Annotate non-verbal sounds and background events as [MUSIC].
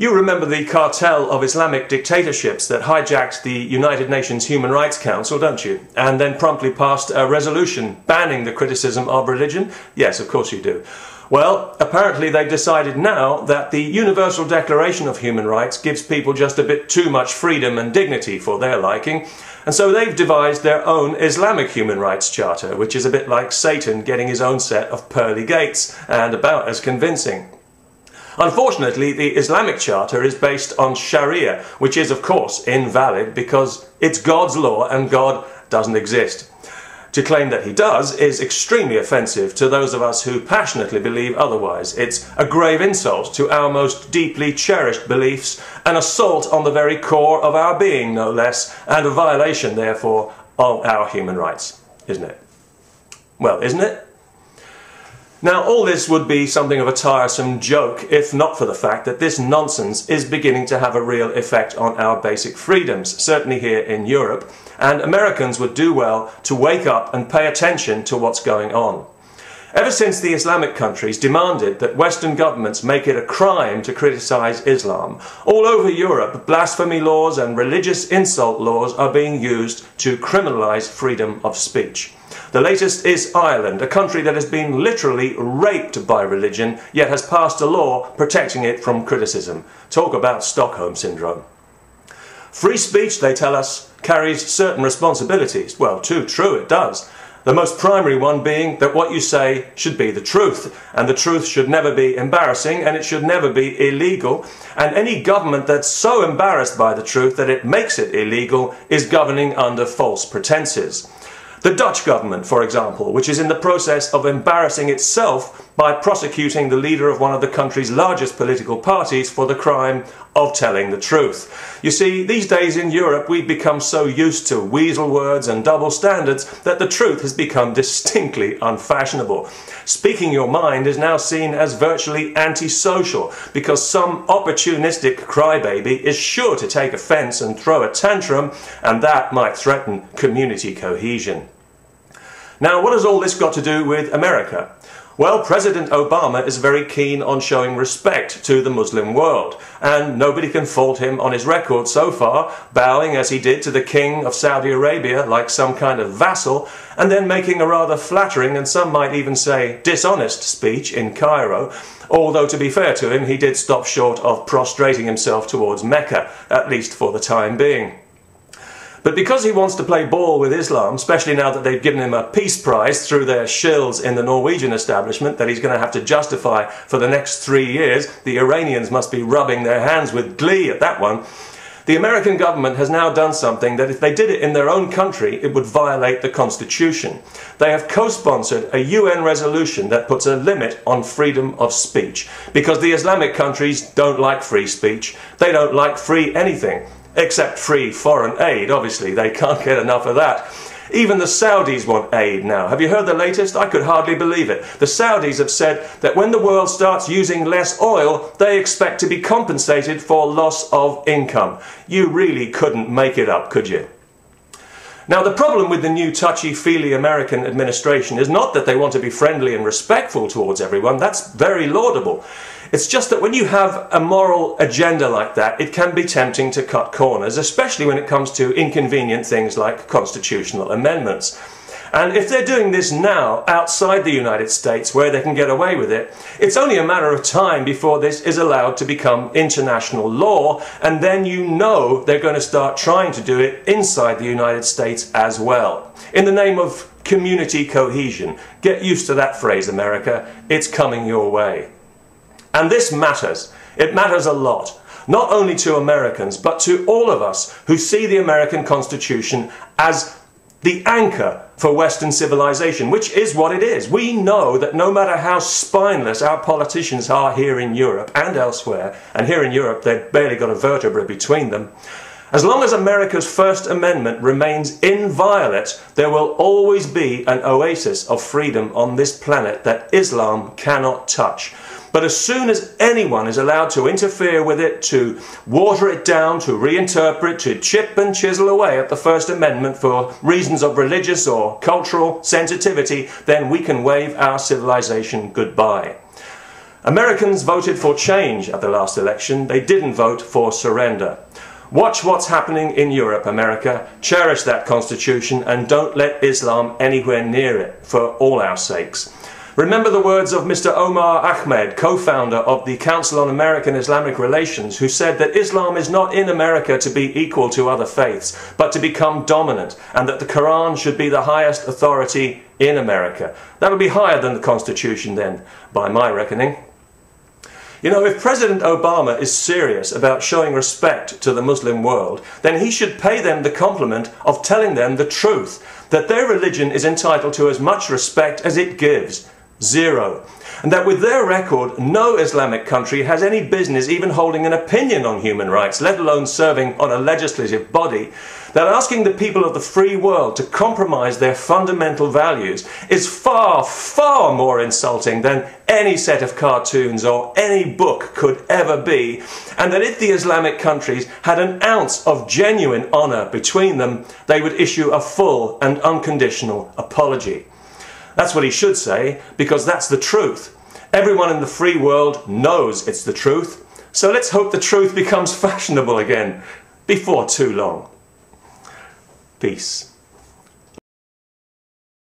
You remember the cartel of Islamic dictatorships that hijacked the United Nations Human Rights Council, don't you? And then promptly passed a resolution banning the criticism of religion? Yes, of course you do. Well, apparently they've decided now that the Universal Declaration of Human Rights gives people just a bit too much freedom and dignity for their liking, and so they've devised their own Islamic Human Rights Charter, which is a bit like Satan getting his own set of pearly gates, and about as convincing. Unfortunately, the Islamic Charter is based on Sharia, which is, of course, invalid because it's God's law and God doesn't exist. To claim that he does is extremely offensive to those of us who passionately believe otherwise. It's a grave insult to our most deeply cherished beliefs, an assault on the very core of our being, no less, and a violation, therefore, of our human rights, isn't it? Well, isn't it? Now, all this would be something of a tiresome joke if not for the fact that this nonsense is beginning to have a real effect on our basic freedoms, certainly here in Europe, and Americans would do well to wake up and pay attention to what's going on. Ever since the Islamic countries demanded that Western governments make it a crime to criticize Islam, all over Europe blasphemy laws and religious insult laws are being used to criminalize freedom of speech. The latest is Ireland, a country that has been literally raped by religion, yet has passed a law protecting it from criticism. Talk about Stockholm Syndrome. Free speech, they tell us, carries certain responsibilities. Well, too true it does. The most primary one being that what you say should be the truth, and the truth should never be embarrassing, and it should never be illegal. And any government that's so embarrassed by the truth that it makes it illegal is governing under false pretenses. The Dutch government, for example, which is in the process of embarrassing itself by prosecuting the leader of one of the country's largest political parties for the crime of telling the truth. You see, these days in Europe we've become so used to weasel words and double standards that the truth has become [LAUGHS] distinctly unfashionable. Speaking your mind is now seen as virtually antisocial because some opportunistic crybaby is sure to take offence and throw a tantrum, and that might threaten community cohesion. Now, what has all this got to do with America? Well, President Obama is very keen on showing respect to the Muslim world, and nobody can fault him on his record so far, bowing as he did to the King of Saudi Arabia like some kind of vassal, and then making a rather flattering and some might even say dishonest speech in Cairo, although to be fair to him, he did stop short of prostrating himself towards Mecca, at least for the time being. But because he wants to play ball with Islam, especially now that they've given him a peace prize through their shills in the Norwegian establishment that he's going to have to justify for the next three years, the Iranians must be rubbing their hands with glee at that one. The American government has now done something that if they did it in their own country, it would violate the Constitution. They have co-sponsored a UN resolution that puts a limit on freedom of speech because the Islamic countries don't like free speech. They don't like free anything except free foreign aid, obviously. They can't get enough of that. Even the Saudis want aid now. Have you heard the latest? I could hardly believe it. The Saudis have said that when the world starts using less oil, they expect to be compensated for loss of income. You really couldn't make it up, could you? Now, the problem with the new touchy-feely American administration is not that they want to be friendly and respectful towards everyone. That's very laudable. It's just that when you have a moral agenda like that, it can be tempting to cut corners, especially when it comes to inconvenient things like constitutional amendments. And if they're doing this now outside the United States where they can get away with it, it's only a matter of time before this is allowed to become international law, and then you know they're going to start trying to do it inside the United States as well. In the name of community cohesion. Get used to that phrase, America. It's coming your way. And this matters. It matters a lot. Not only to Americans, but to all of us who see the American Constitution as the anchor for Western civilization, which is what it is. We know that no matter how spineless our politicians are here in Europe and elsewhere, and here in Europe they've barely got a vertebra between them, as long as America's First Amendment remains inviolate, there will always be an oasis of freedom on this planet that Islam cannot touch. But as soon as anyone is allowed to interfere with it, to water it down, to reinterpret, to chip and chisel away at the First Amendment for reasons of religious or cultural sensitivity, then we can wave our civilization goodbye. Americans voted for change at the last election. They didn't vote for surrender. Watch what's happening in Europe, America. Cherish that constitution and don't let Islam anywhere near it for all our sakes. Remember the words of Mr. Omar Ahmed, co-founder of the Council on American Islamic Relations, who said that Islam is not in America to be equal to other faiths, but to become dominant, and that the Quran should be the highest authority in America. That would be higher than the Constitution then, by my reckoning. You know, if President Obama is serious about showing respect to the Muslim world, then he should pay them the compliment of telling them the truth, that their religion is entitled to as much respect as it gives. Zero. And that with their record, no Islamic country has any business even holding an opinion on human rights, let alone serving on a legislative body, that asking the people of the free world to compromise their fundamental values is far, far more insulting than any set of cartoons or any book could ever be, and that if the Islamic countries had an ounce of genuine honour between them, they would issue a full and unconditional apology. That's what he should say, because that's the truth. Everyone in the free world knows it's the truth, so let's hope the truth becomes [LAUGHS] fashionable again before too long. Peace.